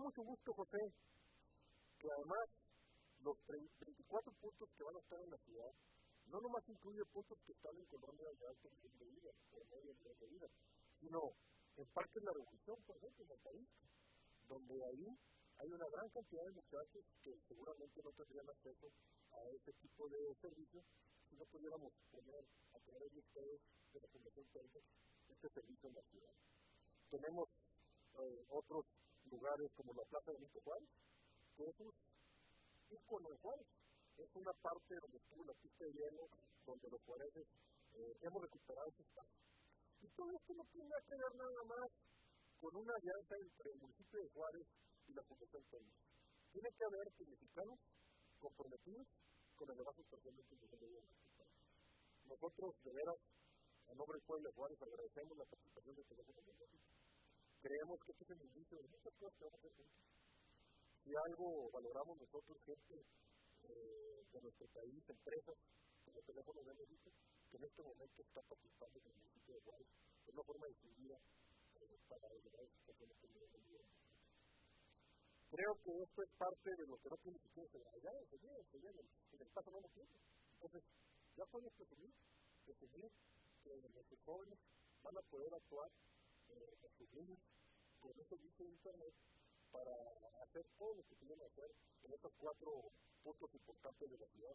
mucho gusto, José, que además los 24 puntos que van a estar en la ciudad no nomás incluye puntos que están en colonias de alto nivel de vida o medio nivel de vida, sino en Parque de la Revolución, por ejemplo, en país, donde ahí hay una gran cantidad de muchachos que seguramente no tendrían acceso a ese tipo de servicios si no pudiéramos poner a través de ustedes, de la Fundación Telmex, este servicio en la ciudad. Tenemos eh, otros lugares como la Plaza Benito Juárez, que es un ícono de Juárez. Es una parte donde estuvo la pista de hielo, donde los juareces eh, hemos recuperado ese espacio. Y todo esto no tiene que ver nada más con una alianza entre el municipio de Juárez y la Fundación Telmex. Tiene que haber mexicanos comprometidos con el demás especialmente en el de Nosotros, de veras, a nombre del pueblo de Juárez, agradecemos la participación de teléfono México. Creemos que este es el inicio de muchas que vamos. Si algo valoramos nosotros, gente eh, de nuestro país, empresas, como teléfono de México, que en este momento está participando en el municipio de Juárez, de una forma decidida eh, para ayudar a las situaciones que Creo que esto es parte de lo que no tiene que ser ya se viene, se viene, en el paso no lo tiene. Entonces, ya podemos presumir, presumir que nuestros jóvenes van a poder actuar eh, en sus niños Internet para hacer todo lo que quieren hacer en estos cuatro puntos importantes de la ciudad,